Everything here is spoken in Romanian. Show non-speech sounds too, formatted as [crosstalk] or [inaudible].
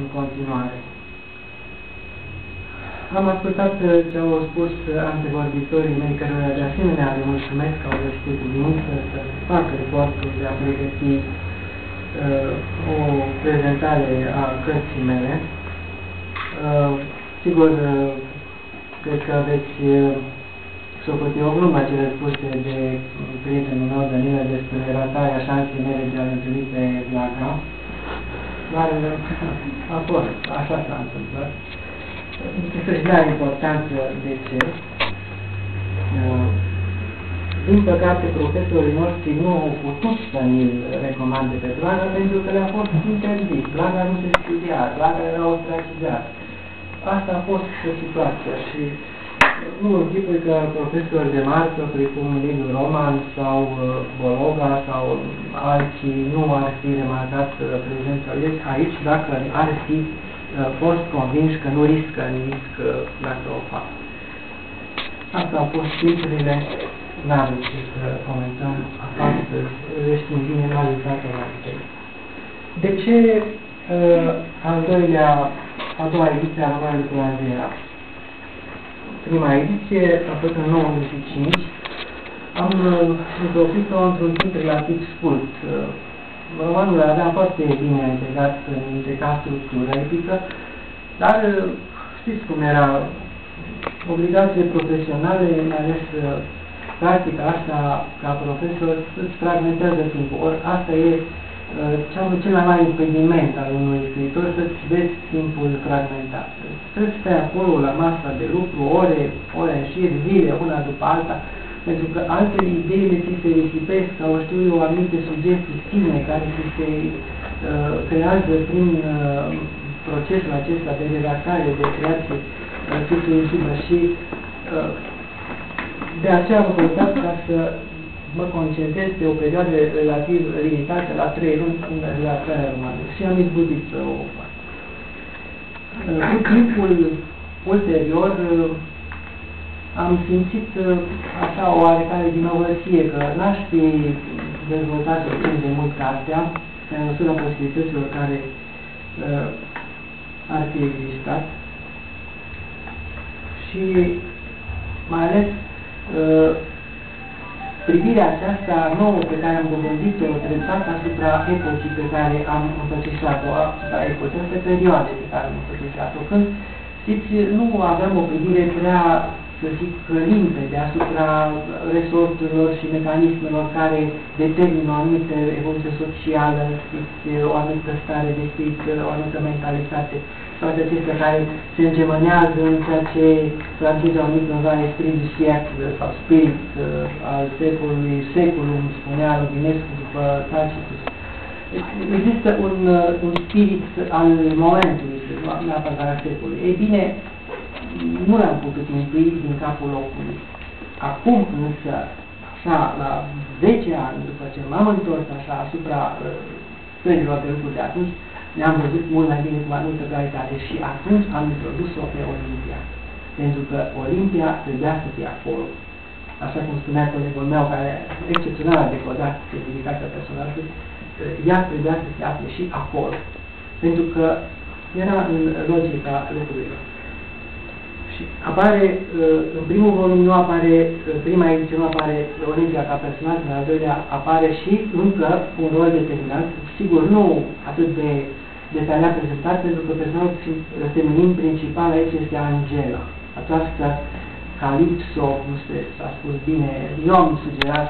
în continuare. Am ascultat uh, ce au spus antevorbitorii mei, care de asemenea le mulțumesc că au găsit cuvință să facă reportul de a pregăti uh, o prezentare a cărții mele. Uh, sigur, uh, cred că aveți uh, socoti o glumă cele spuse de prietenul meu, Danila, despre ratarea șansei mele de a întâlni pe Vlaca. Dar [laughs] a fost, așa s-a întâmplat. Să-și dea importanță de ce. Uh, din păcate, profesorii noștri nu au putut să ni-l recomande pe Blaga pentru că le-a fost interzis. Blaga nu se studia, Blaga era ostracizat. Asta a fost situația și nu închipui că profesori de marcă, precum Liviu Roman sau uh, Bologa sau alții, nu ar fi remarcat uh, prezența aici dacă ar fi uh, fost convinși că nu riscă nimic dacă o fac. Asta au fost cifrele, n-am ce să comentăm astăzi, le știm bine, nu a la De ce uh, al doilea, a doua ediție a romanului Planzera? Prima ediție, a fost în 95, am întropit-o uh, într-un timp relativ scurt. Uh, romanul avea foarte bine integrat, integra structură etică, dar uh, știți cum era, obligațiile profesionale, mai ales practica asta ca profesor, îți fragmentează timpul. Or, asta e cel, cel mai mare impediment al unui scriitor să-ți vezi timpul fragmentat. Să stai acolo la masa de lucru, ore, ore în șir, zile, una după alta, pentru că altele ideile ți se risipesc sau știu eu anumite sugestii fine care ți se uh, creează prin uh, procesul acesta de redactare, de creație uh, și uh, de aceea am căutat ca să mă concentrez pe o perioadă relativ limitată, la trei luni, în redactarea romanului. Și am izbutit să o fac. Cu timpul ulterior am simțit așa o oarecare dinovăție că n-aș fi dezvoltat suficient de mult cartea, în măsura posibilităților care uh, ar fi existat. Și mai ales uh, privirea aceasta nouă pe care am dobândit-o treptat asupra epocii pe care am înfățișat-o, asupra epocii, asupra perioade pe care am înfățișat-o. Când, știți, nu aveam o privire prea, să zic, limpede asupra resorturilor și mecanismelor care determină o anumită evoluție socială, știți, o anumită stare de spirit, o anumită mentalitate toate acestea care se îngemânează în ceea ce francezii au numit cândva esprit du siècle sau spirit uh, al secolului, secolum, spunea Rubinescu după Tacitus. Există un, uh, un spirit al momentului, neapărat al secolului. Ei bine, nu l-am putut intui din capul locului. Acum însă, așa, la 10 ani, după ce m-am întors așa asupra uh, stărilor de lucruri de atunci, ne-am văzut mult mai bine cu mai multă claritate și atunci am introdus-o pe Olimpia. Pentru că Olimpia trebuia să fie acolo. Așa cum spunea colegul meu, care excepțional a decodat semnificația personajului, ea trebuia să se afle și acolo. Pentru că era în logica lucrurilor. Și apare, în primul volum nu apare, în prima ediție nu apare Olimpia ca personaj, în al doilea apare și încă un rol determinat, sigur nu atât de detaliat prezentat, pentru că personajul feminin principal aici este Angela. Această calipso, cum s-a spus bine, eu am sugerat